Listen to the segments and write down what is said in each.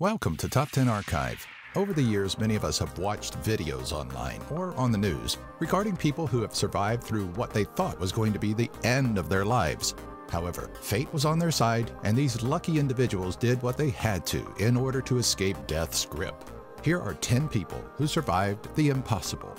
Welcome to Top 10 Archive. Over the years, many of us have watched videos online or on the news regarding people who have survived through what they thought was going to be the end of their lives. However, fate was on their side, and these lucky individuals did what they had to in order to escape death's grip. Here are 10 people who survived the impossible.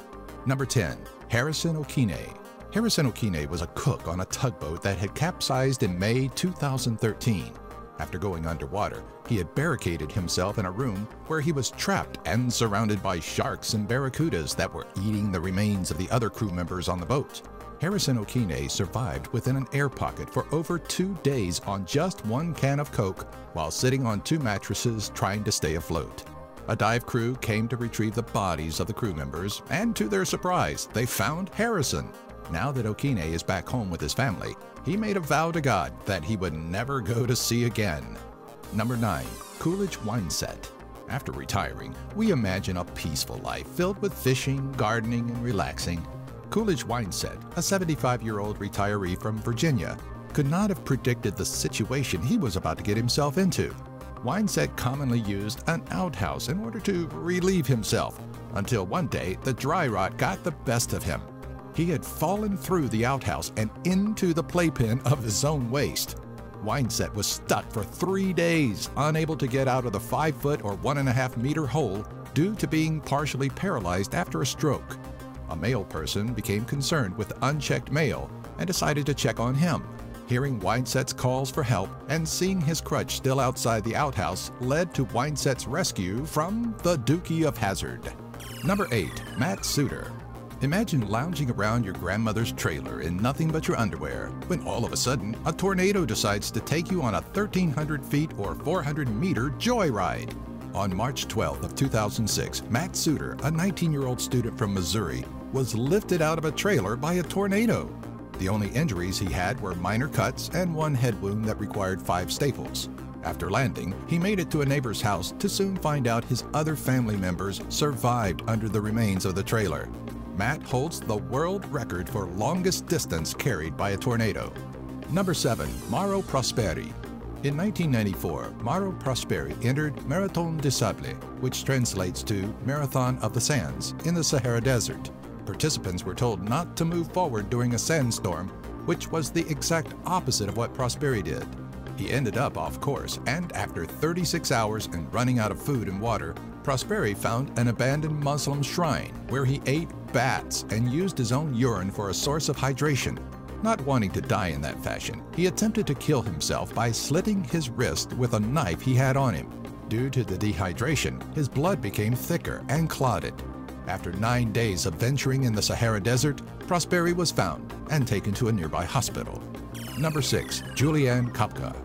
Number 10, Harrison Okene. Harrison Okene was a cook on a tugboat that had capsized in May 2013. After going underwater, he had barricaded himself in a room where he was trapped and surrounded by sharks and barracudas that were eating the remains of the other crew members on the boat. Harrison Okene survived within an air pocket for over two days on just one can of Coke while sitting on two mattresses trying to stay afloat. A dive crew came to retrieve the bodies of the crew members, and to their surprise, they found Harrison. Now that Okene is back home with his family, he made a vow to God that he would never go to sea again. Number 9. Coolidge Winesett. After retiring, we imagine a peaceful life filled with fishing, gardening, and relaxing. Coolidge Winesett, a 75 year old retiree from Virginia, could not have predicted the situation he was about to get himself into. Winesett commonly used an outhouse in order to relieve himself, until one day the dry rot got the best of him. He had fallen through the outhouse and into the playpen of his own waste. Winesett was stuck for three days, unable to get out of the five foot or one and a half meter hole due to being partially paralyzed after a stroke. A mail person became concerned with unchecked mail and decided to check on him. Hearing Winesett's calls for help and seeing his crutch still outside the outhouse led to Winesett's rescue from the Dookie of Hazard. Number 8. Matt Suter. Imagine lounging around your grandmother's trailer in nothing but your underwear when all of a sudden a tornado decides to take you on a 1,300 feet or 400 meter joyride. On March 12th of 2006, Matt Suter, a 19-year-old student from Missouri, was lifted out of a trailer by a tornado. The only injuries he had were minor cuts and one head wound that required five staples. After landing, he made it to a neighbor's house to soon find out his other family members survived under the remains of the trailer. Matt holds the world record for longest distance carried by a tornado. Number 7. Mauro Prosperi. In 1994, Mauro Prosperi entered Marathon des Sables, which translates to Marathon of the Sands, in the Sahara Desert participants were told not to move forward during a sandstorm, which was the exact opposite of what Prosperi did. He ended up off course, and after 36 hours and running out of food and water, Prosperi found an abandoned Muslim shrine where he ate bats and used his own urine for a source of hydration. Not wanting to die in that fashion, he attempted to kill himself by slitting his wrist with a knife he had on him. Due to the dehydration, his blood became thicker and clotted, after nine days of venturing in the Sahara Desert, Prosperi was found and taken to a nearby hospital. Number 6. Juliane Koepcke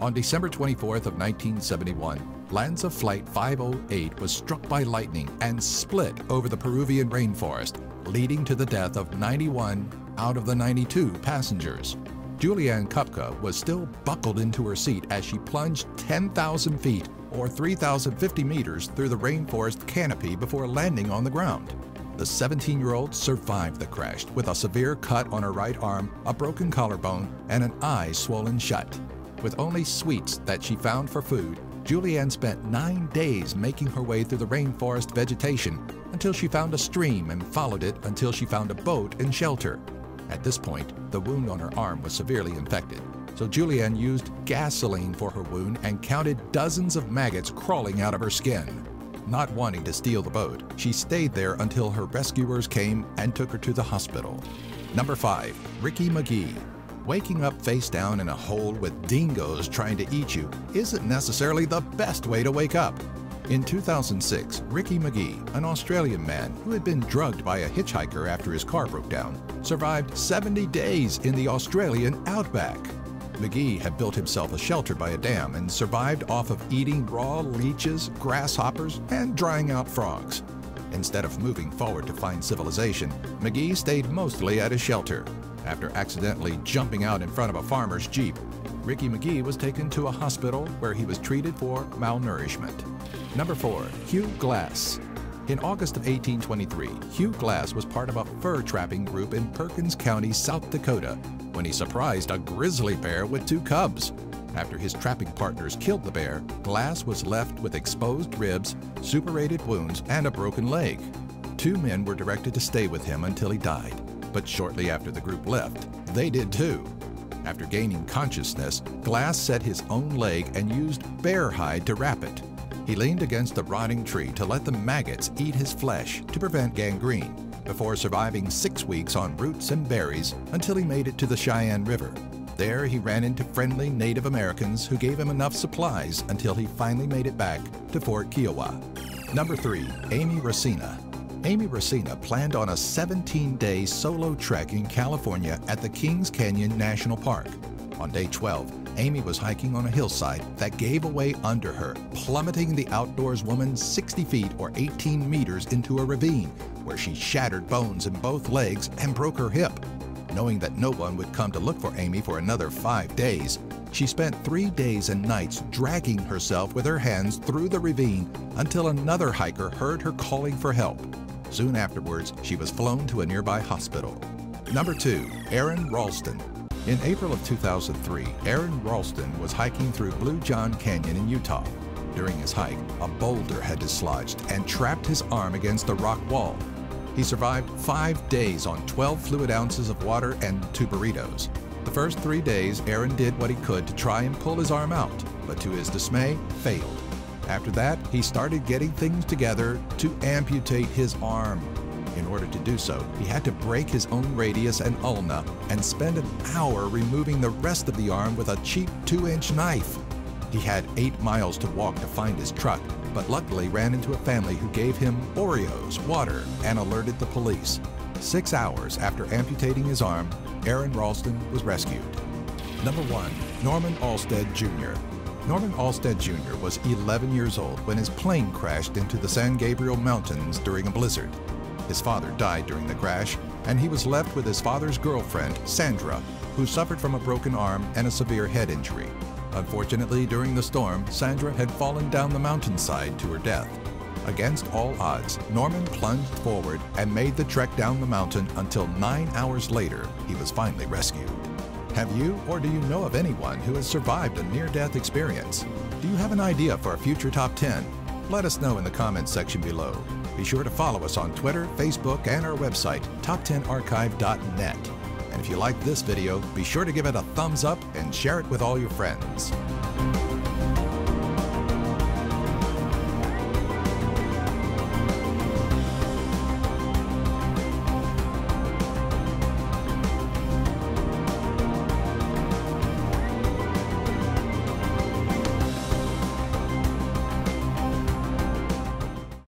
On December 24th of 1971, LANSA Flight 508 was struck by lightning and split over the Peruvian rainforest, leading to the death of 91 out of the 92 passengers. Juliane Koepcke was still buckled into her seat as she plunged 10,000 feet or 3,050 meters through the rainforest canopy before landing on the ground. The 17-year-old survived the crash with a severe cut on her right arm, a broken collarbone, and an eye swollen shut. With only sweets that she found for food, Juliane spent nine days making her way through the rainforest vegetation until she found a stream and followed it until she found a boat and shelter. At this point, the wound on her arm was severely infected so Juliane used gasoline for her wound and counted dozens of maggots crawling out of her skin. Not wanting to steal the boat, she stayed there until her rescuers came and took her to the hospital. Number 5. Ricky Megee Waking up face down in a hole with dingoes trying to eat you isn't necessarily the best way to wake up. In 2006, Ricky Megee, an Australian man who had been drugged by a hitchhiker after his car broke down, survived 70 days in the Australian outback. Megee had built himself a shelter by a dam and survived off of eating raw leeches, grasshoppers, and drying out frogs. Instead of moving forward to find civilization, Megee stayed mostly at his shelter. After accidentally jumping out in front of a farmer's jeep, Ricky Megee was taken to a hospital where he was treated for malnourishment. Number 4. Hugh Glass in August of 1823, Hugh Glass was part of a fur trapping group in Perkins County, South Dakota, when he surprised a grizzly bear with two cubs. After his trapping partners killed the bear, Glass was left with exposed ribs, suppurated wounds, and a broken leg. Two men were directed to stay with him until he died, but shortly after the group left, they did too. After gaining consciousness, Glass set his own leg and used bear hide to wrap it. He leaned against a rotting tree to let the maggots eat his flesh to prevent gangrene, before surviving six weeks on roots and berries until he made it to the Cheyenne River. There, he ran into friendly Native Americans who gave him enough supplies until he finally made it back to Fort Kiowa. Number 3. Amy Racina Amy Racina planned on a 17-day solo trek in California at the Kings Canyon National Park. On day 12, Amy was hiking on a hillside that gave away under her, plummeting the outdoors woman 60 feet or 18 meters into a ravine, where she shattered bones in both legs and broke her hip. Knowing that no one would come to look for Amy for another five days, she spent three days and nights dragging herself with her hands through the ravine until another hiker heard her calling for help. Soon afterwards, she was flown to a nearby hospital. Number 2. Aron Ralston In April of 2003, Aron Ralston was hiking through Blue John Canyon in Utah. During his hike, a boulder had dislodged and trapped his arm against a rock wall. He survived five days on 12 fluid ounces of water and two burritos. The first three days, Aron did what he could to try and pull his arm out, but to his dismay, failed. After that, he started getting things together to amputate his arm. In order to do so, he had to break his own radius and ulna and spend an hour removing the rest of the arm with a cheap 2-inch knife. He had eight miles to walk to find his truck, but luckily ran into a family who gave him Oreos, water, and alerted the police. Six hours after amputating his arm, Aron Ralston was rescued. Number 1. Norman Ollestad Jr. Norman Ollestad Jr. was 11 years old when his plane crashed into the San Gabriel Mountains during a blizzard. His father died during the crash, and he was left with his father's girlfriend, Sandra, who suffered from a broken arm and a severe head injury. Unfortunately, during the storm, Sandra had fallen down the mountainside to her death. Against all odds, Norman plunged forward and made the trek down the mountain until nine hours later, he was finally rescued. Have you or do you know of anyone who has survived a near-death experience? Do you have an idea for a future top 10? Let us know in the comments section below. Be sure to follow us on Twitter, Facebook, and our website, top10archive.net. And if you like this video, be sure to give it a thumbs up and share it with all your friends.